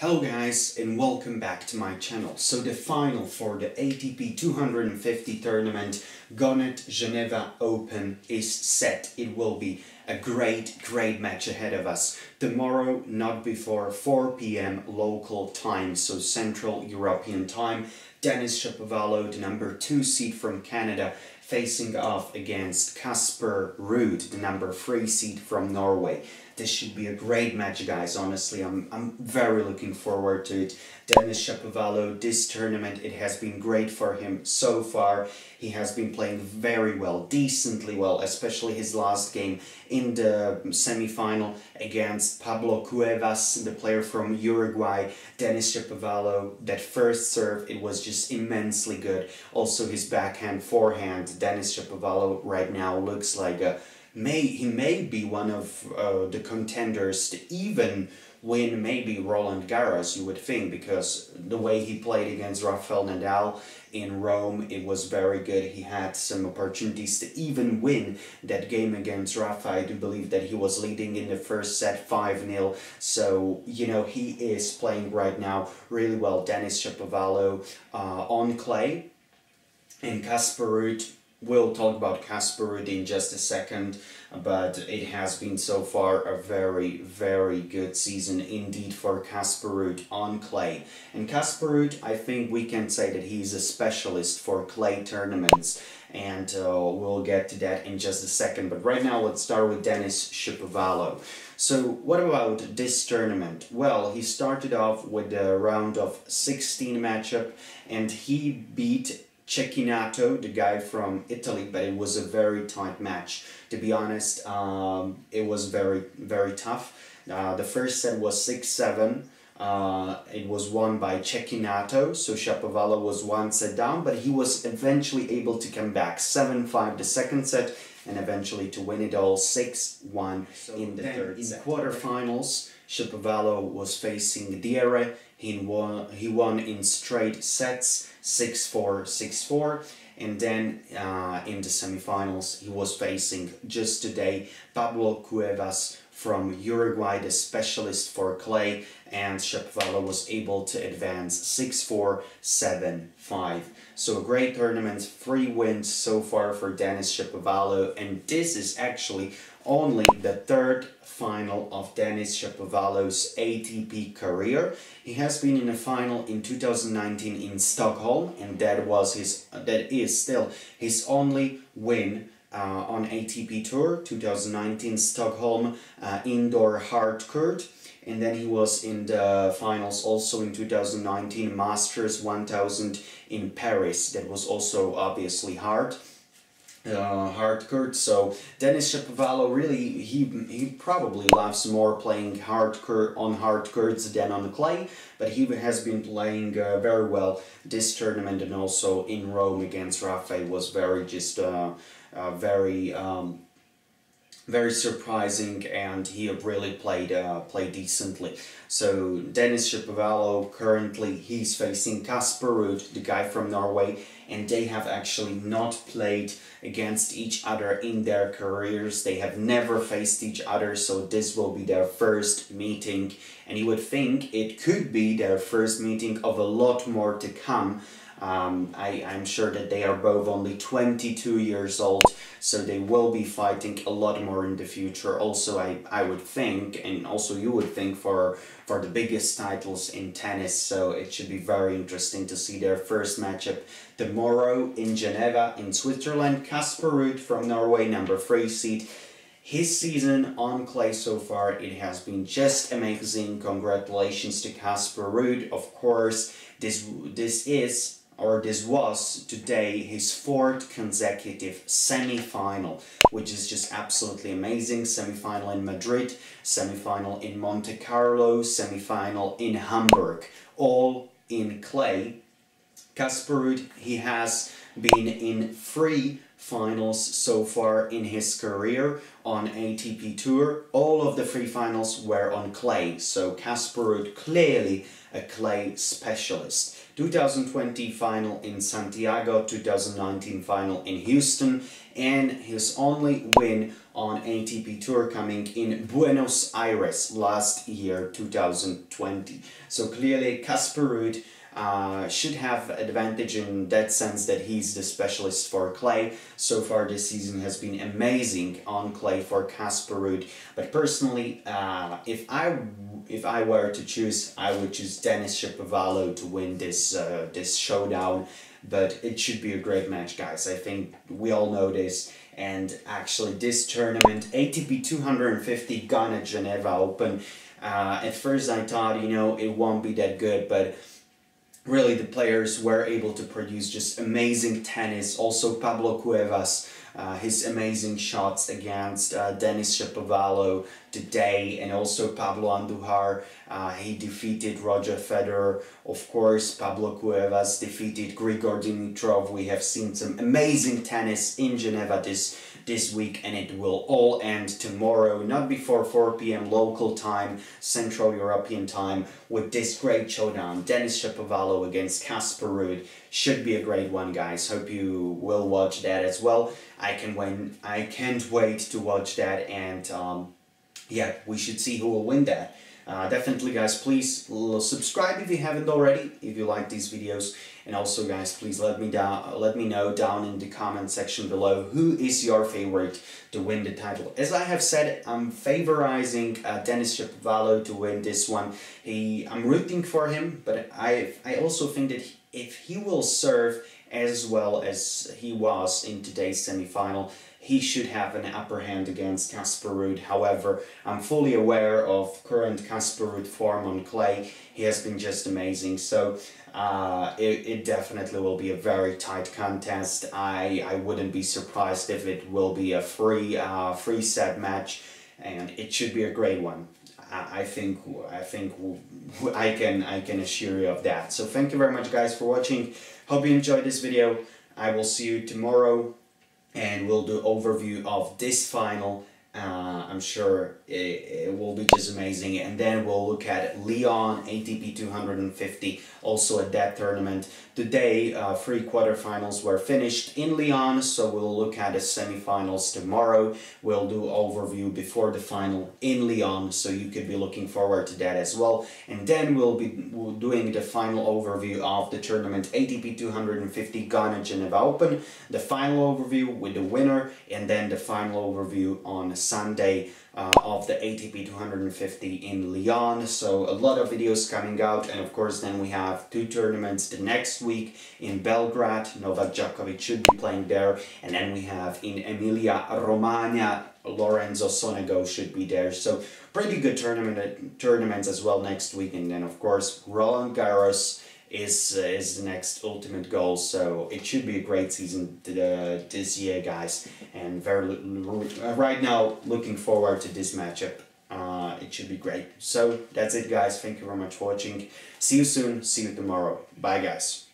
Hello guys and welcome back to my channel. So the final for the ATP 250 tournament Gonet Geneva Open is set. It will be a great, great match ahead of us. Tomorrow, not before 4 p.m. local time, so Central European time, Denis Shapovalov, the number 2 seed from Canada, facing off against Casper Ruud, the number 3 seed from Norway. This should be a great match, guys, honestly. I'm, I'm very looking forward to it. Denis Shapovalov, this tournament, it has been great for him so far. He has been playing very well, decently well, especially his last game in the semi-final against Pablo Cuevas, the player from Uruguay. Denis Shapovalov, that first serve, it was just immensely good. Also his backhand, forehand, Denis Shapovalov right now looks like a may he may be one of uh, the contenders to even win maybe Roland Garros, you would think, because the way he played against Rafael Nadal in Rome, it was very good. He had some opportunities to even win that game against Rafa. I do believe that he was leading in the first set 5-0. So, you know, he is playing right now really well. Denis Shapovalov uh, on clay and Casper Ruud We'll talk about Casper in just a second, but it has been so far a very, very good season indeed for Casper on clay. And Casper I think we can say that he's a specialist for clay tournaments, and uh, we'll get to that in just a second. But right now, let's start with Denis Shapovalov. So what about this tournament? Well, he started off with a round of 16 matchup, and he beat Cecchinato, the guy from Italy, but it was a very tight match. To be honest, um, it was very, very tough. Uh, the first set was 6-7. Uh, it was won by Cecchinato, so Shapovalov was one set down, but he was eventually able to come back 7-5 the second set and eventually to win it all 6-1 so in the third in set. quarterfinals, Shapovalov was facing Djere. He won, he won in straight sets 6-4, 6-4. And then uh, in the semifinals, he was facing just today Pablo Cuevas from Uruguay, the specialist for clay, and Shapovalov was able to advance 6-4, 7-5. So a great tournament, three wins so far for Denis Shapovalov, and this is actually only the third final of Denis Shapovalov's ATP career. He has been in a final in 2019 in Stockholm and that was his that is still his only win uh, on ATP Tour 2019 Stockholm uh, indoor hard court and then he was in the finals also in 2019 Masters 1000 in Paris that was also obviously hard uh, hard court. So Denis Shapovalov really he he probably loves more playing hard court on hard courts than on the clay, but he has been playing uh, very well this tournament and also in Rome against Rafa was very just uh, uh very. Um, very surprising and he really played uh, played decently. So Denis Shapovalov currently he's facing Casper Ruud, the guy from Norway, and they have actually not played against each other in their careers. They have never faced each other, so this will be their first meeting. And you would think it could be their first meeting of a lot more to come um, I, I'm sure that they are both only 22 years old, so they will be fighting a lot more in the future. Also, I, I would think, and also you would think for, for the biggest titles in tennis, so it should be very interesting to see their first matchup tomorrow in Geneva in Switzerland. Casper Ruud from Norway, number 3 seed. His season on clay so far, it has been just amazing. Congratulations to Casper Ruud. Of course, this, this is or this was today his fourth consecutive semi-final, which is just absolutely amazing. Semi-final in Madrid, semi-final in Monte Carlo, semi-final in Hamburg, all in clay Casper Ruud, he has been in three finals so far in his career on ATP Tour. All of the three finals were on clay, so Casper Ruud clearly a clay specialist. 2020 final in Santiago, 2019 final in Houston, and his only win on ATP Tour coming in Buenos Aires last year, 2020. So clearly Casper Ruud uh, should have advantage in that sense that he's the specialist for clay. So far this season has been amazing on clay for Casper Ruud. But personally, uh, if I if I were to choose, I would choose Denis Shapovalov to win this uh, this showdown. But it should be a great match, guys. I think we all know this. And actually, this tournament, ATP 250 Gonet Geneva Open. Uh, at first, I thought, you know, it won't be that good, but really the players were able to produce just amazing tennis. Also Pablo Cuevas, uh, his amazing shots against uh, Denis Shapovalov today and also Pablo Andujar. Uh, he defeated Roger Federer. Of course, Pablo Cuevas defeated Grigor Dimitrov. We have seen some amazing tennis in Geneva this this week and it will all end tomorrow, not before 4 p.m. local time, Central European time, with this great showdown. Denis Shapovalov against Casper Ruud. Should be a great one, guys. Hope you will watch that as well. I can win. I can't wait to watch that and um, yeah, we should see who will win that. Uh, definitely guys, please subscribe if you haven't already, if you like these videos. And also guys, please let me down, let me know down in the comment section below who is your favorite to win the title. As I have said, I'm favorizing uh, Denis Shapovalov to win this one. He, I'm rooting for him, but I, I also think that if he will serve as well as he was in today's semifinal, he should have an upper hand against Casper. However, I'm fully aware of current Casper form on clay. He has been just amazing. So uh, it, it definitely will be a very tight contest. I, I wouldn't be surprised if it will be a free, uh, free set match and it should be a great one. I think I think I can I can assure you of that. So thank you very much guys for watching. Hope you enjoyed this video. I will see you tomorrow and we'll do overview of this final uh, I'm sure it, will be just amazing. And then we'll look at Lyon ATP 250 also at that tournament. Today uh, three quarterfinals were finished in Lyon so we'll look at the semifinals tomorrow. We'll do overview before the final in Lyon so you could be looking forward to that as well. And then we'll be doing the final overview of the tournament ATP 250 Gonet Geneva Open. The final overview with the winner and then the final overview on Sunday uh, of the ATP 250 in Lyon. So a lot of videos coming out and of course then we have two tournaments the next week in Belgrade. Novak Djokovic should be playing there and then we have in Emilia Romagna Lorenzo Sonego should be there. So pretty good tournament tournaments as well next week and then of course Roland Garros is uh, is the next ultimate goal. So it should be a great season uh, this year, guys. And very uh, right now, looking forward to this matchup. Uh, it should be great. So that's it, guys. Thank you very much for watching. See you soon. See you tomorrow. Bye, guys.